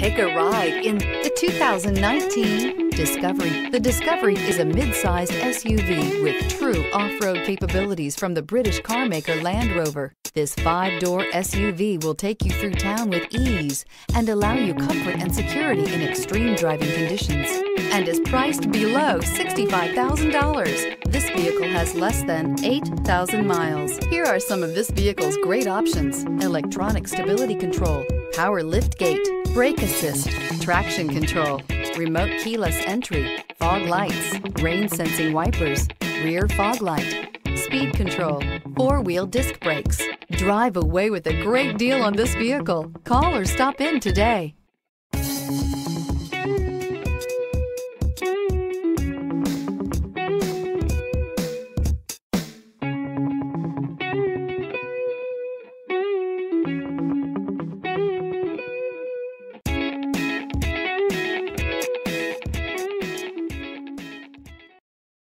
Take a ride in the 2019 Discovery. The Discovery is a mid-sized SUV with true off-road capabilities from the British carmaker Land Rover. This five-door SUV will take you through town with ease and allow you comfort and security in extreme driving conditions and is priced below $65,000. This vehicle has less than 8,000 miles. Here are some of this vehicle's great options. Electronic stability control, power lift gate, brake assist, traction control, remote keyless entry, fog lights, rain sensing wipers, rear fog light, speed control, four-wheel disc brakes. Drive away with a great deal on this vehicle. Call or stop in today.